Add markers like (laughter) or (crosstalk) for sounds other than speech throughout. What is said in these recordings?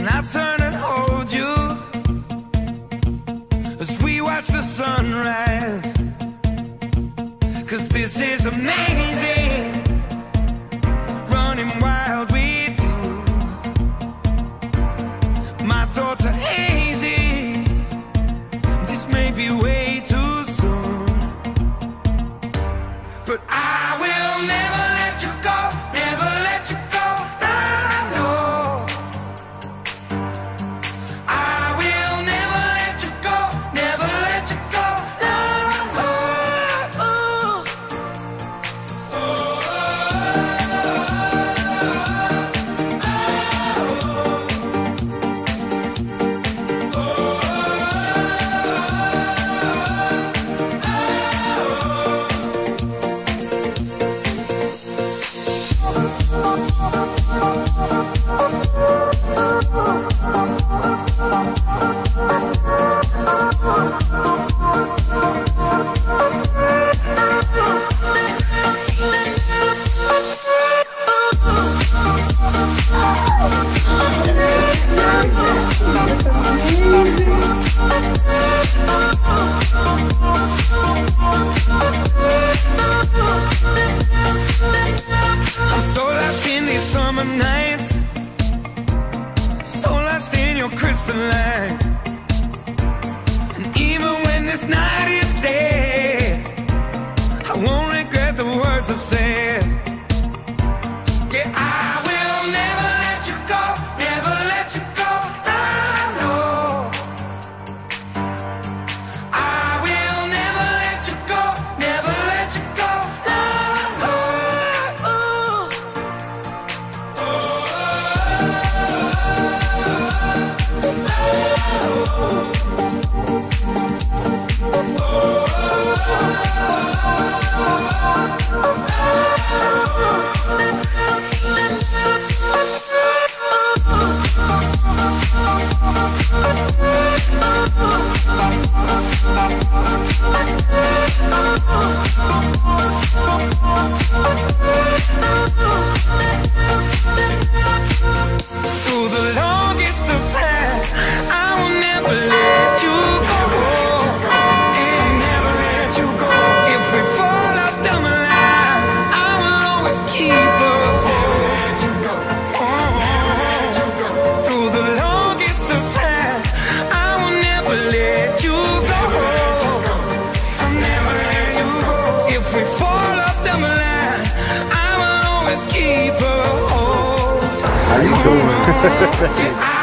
And I turn and hold you as we watch the sunrise. Cause this is amazing. This night How you doing? (laughs)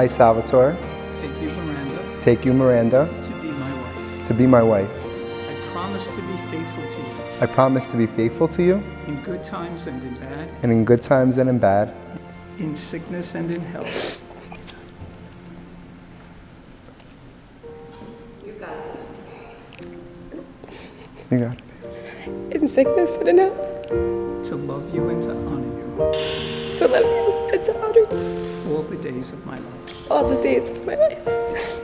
I, Salvatore, take you, Maranda, take you, Maranda, to be my wife. to be my wife. I promise to be faithful to you I promise to be faithful to you in good times and in bad, and in good times and in bad, in sickness and in health. You got this. You got it. in sickness and in health. to love you and to honor you So love you and to honor you all the days of my life. All the days of my life.